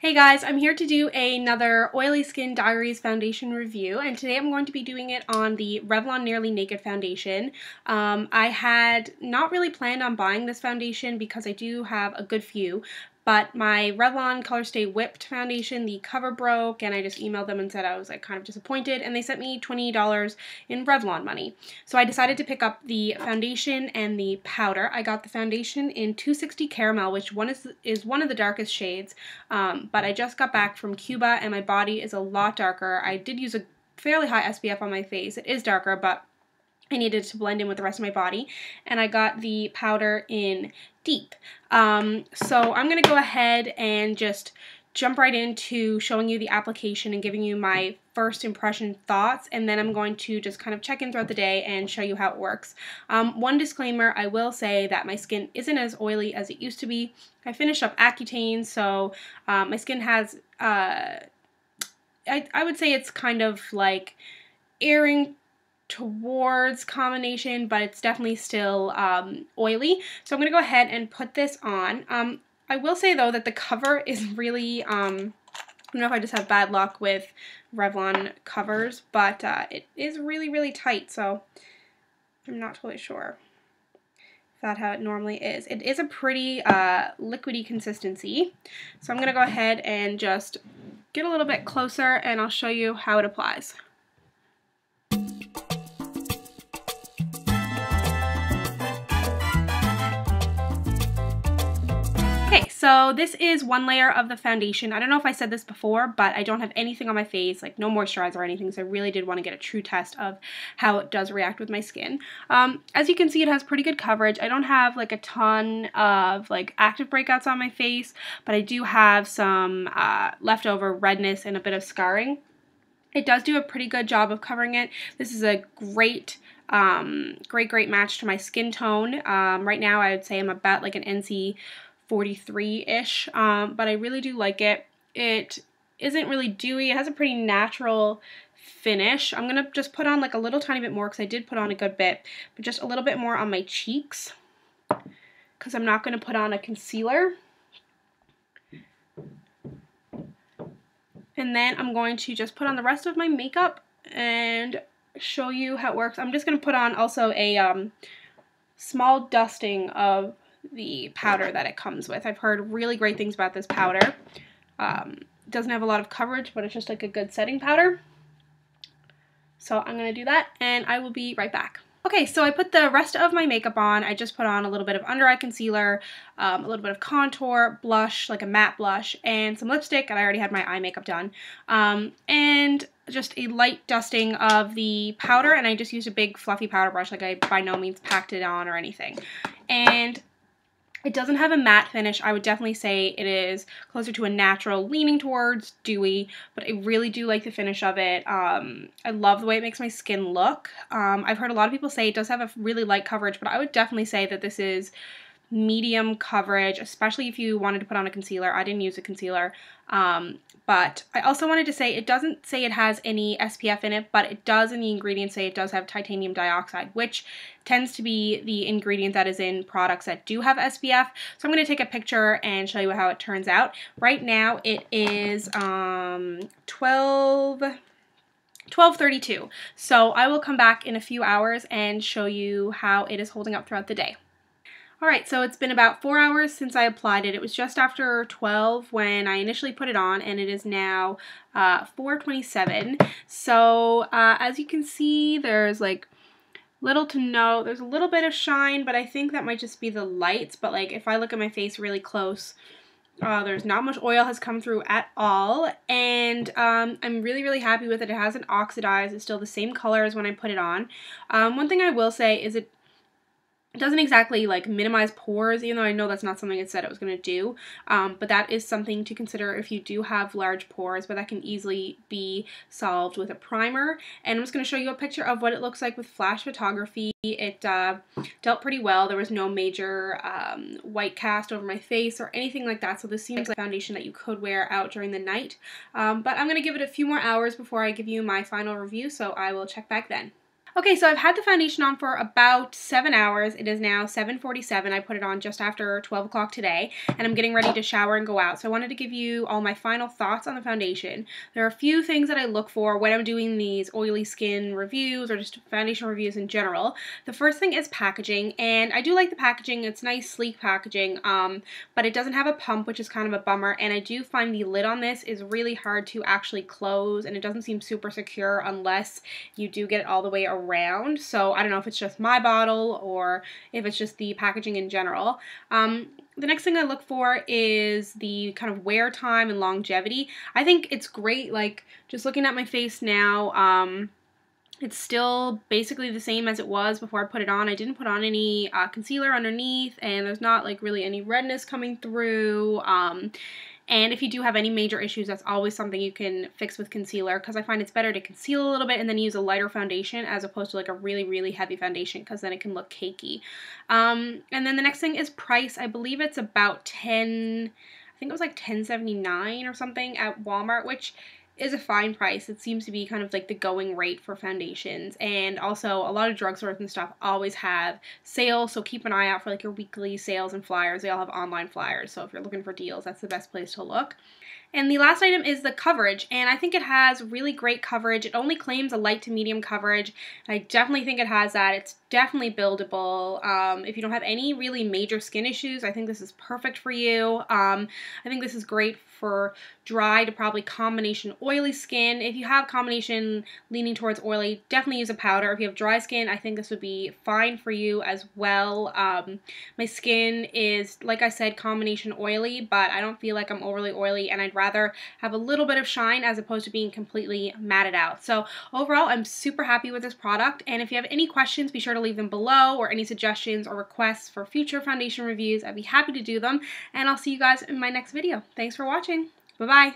Hey guys, I'm here to do another Oily Skin Diaries foundation review and today I'm going to be doing it on the Revlon Nearly Naked foundation. Um, I had not really planned on buying this foundation because I do have a good few, but my Revlon Colorstay Whipped foundation, the cover broke, and I just emailed them and said I was like kind of disappointed, and they sent me $20 in Revlon money. So I decided to pick up the foundation and the powder. I got the foundation in 260 Caramel, which one is, is one of the darkest shades, um, but I just got back from Cuba, and my body is a lot darker. I did use a fairly high SPF on my face. It is darker, but I needed to blend in with the rest of my body. And I got the powder in Deep. Um, so I'm going to go ahead and just jump right into showing you the application and giving you my first impression thoughts and then I'm going to just kind of check in throughout the day and show you how it works. Um, one disclaimer, I will say that my skin isn't as oily as it used to be. I finished up Accutane so um, my skin has, uh, I, I would say it's kind of like airing towards combination, but it's definitely still um, oily. So I'm going to go ahead and put this on. Um, I will say, though, that the cover is really, um, I don't know if I just have bad luck with Revlon covers, but uh, it is really, really tight, so I'm not totally sure if that's how it normally is. It is a pretty uh, liquidy consistency, so I'm going to go ahead and just get a little bit closer, and I'll show you how it applies. So this is one layer of the foundation. I don't know if I said this before, but I don't have anything on my face, like no moisturizer or anything, so I really did want to get a true test of how it does react with my skin. Um, as you can see, it has pretty good coverage. I don't have like a ton of like active breakouts on my face, but I do have some uh, leftover redness and a bit of scarring. It does do a pretty good job of covering it. This is a great um, great, great match to my skin tone. Um, right now, I would say I'm about like an NC 43-ish, um, but I really do like it. It isn't really dewy. It has a pretty natural finish. I'm going to just put on like a little tiny bit more because I did put on a good bit, but just a little bit more on my cheeks because I'm not going to put on a concealer. And then I'm going to just put on the rest of my makeup and show you how it works. I'm just going to put on also a um, small dusting of the powder that it comes with. I've heard really great things about this powder. Um, doesn't have a lot of coverage, but it's just like a good setting powder. So I'm going to do that, and I will be right back. Okay, so I put the rest of my makeup on. I just put on a little bit of under eye concealer, um, a little bit of contour, blush, like a matte blush, and some lipstick, and I already had my eye makeup done. Um, and just a light dusting of the powder, and I just used a big fluffy powder brush, like I by no means packed it on or anything. And it doesn't have a matte finish. I would definitely say it is closer to a natural, leaning towards dewy, but I really do like the finish of it. Um, I love the way it makes my skin look. Um, I've heard a lot of people say it does have a really light coverage, but I would definitely say that this is medium coverage, especially if you wanted to put on a concealer. I didn't use a concealer. Um, but I also wanted to say it doesn't say it has any SPF in it, but it does in the ingredients say it does have titanium dioxide, which tends to be the ingredient that is in products that do have SPF. So I'm going to take a picture and show you how it turns out. Right now it is um, 12... 1232. So I will come back in a few hours and show you how it is holding up throughout the day. Alright, so it's been about four hours since I applied it. It was just after 12 when I initially put it on, and it is now uh, 427. So, uh, as you can see, there's like little to no, there's a little bit of shine, but I think that might just be the lights. But like, if I look at my face really close, uh, there's not much oil has come through at all, and um, I'm really, really happy with it. It hasn't oxidized. It's still the same color as when I put it on. Um, one thing I will say is it it doesn't exactly like minimize pores, even though I know that's not something it said it was going to do. Um, but that is something to consider if you do have large pores, but that can easily be solved with a primer. And I'm just going to show you a picture of what it looks like with flash photography. It uh, dealt pretty well. There was no major um, white cast over my face or anything like that. So this seems like foundation that you could wear out during the night. Um, but I'm going to give it a few more hours before I give you my final review, so I will check back then. Okay, so I've had the foundation on for about seven hours. It is now 7.47. I put it on just after 12 o'clock today, and I'm getting ready to shower and go out. So I wanted to give you all my final thoughts on the foundation. There are a few things that I look for when I'm doing these oily skin reviews or just foundation reviews in general. The first thing is packaging, and I do like the packaging. It's nice, sleek packaging, um, but it doesn't have a pump, which is kind of a bummer, and I do find the lid on this is really hard to actually close, and it doesn't seem super secure unless you do get it all the way around So I don't know if it's just my bottle or if it's just the packaging in general. Um, the next thing I look for is the kind of wear time and longevity. I think it's great, like just looking at my face now, um, it's still basically the same as it was before I put it on. I didn't put on any uh, concealer underneath and there's not like really any redness coming through. Um, and if you do have any major issues, that's always something you can fix with concealer because I find it's better to conceal a little bit and then use a lighter foundation as opposed to like a really, really heavy foundation because then it can look cakey. Um, and then the next thing is price. I believe it's about 10, I think it was like 10.79 or something at Walmart, which is a fine price. It seems to be kind of like the going rate for foundations. And also, a lot of drugstores and stuff always have sales, so keep an eye out for like your weekly sales and flyers. They all have online flyers, so if you're looking for deals, that's the best place to look. And the last item is the coverage, and I think it has really great coverage. It only claims a light to medium coverage. I definitely think it has that. It's definitely buildable. Um, if you don't have any really major skin issues, I think this is perfect for you. Um, I think this is great for dry to probably combination oily skin. If you have combination leaning towards oily, definitely use a powder. If you have dry skin, I think this would be fine for you as well. Um, my skin is, like I said, combination oily, but I don't feel like I'm overly oily and I'd rather have a little bit of shine as opposed to being completely matted out. So overall, I'm super happy with this product. And if you have any questions, be sure to leave them below or any suggestions or requests for future foundation reviews. I'd be happy to do them. And I'll see you guys in my next video. Thanks for watching watching. Bye-bye.